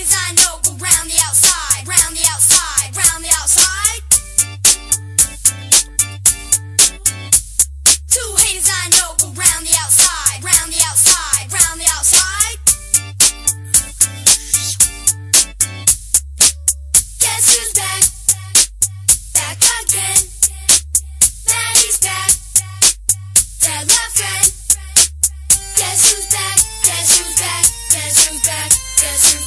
Millions I know go round the outside, round the outside, round the outside. Two haters I know go round the outside, round the outside, round the outside. Guess who's back? Back again. Maddie's back. Their love friend.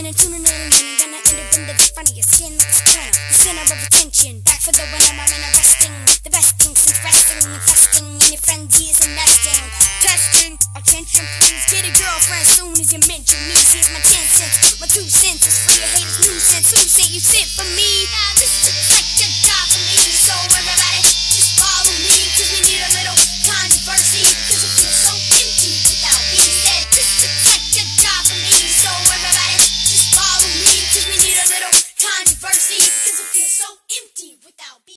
in and tuning in again. Gonna end up in the funniest skin like a channel. The center of attention. Back for the winner, I'm interesting. The best thing since wrestling, infesting in your friend's ears and nesting. Testing, attention, please. Get a girlfriend soon as you mention me. Here's my 10. My two cents is for your haters' nuisance. Who say you sit for me? Now listen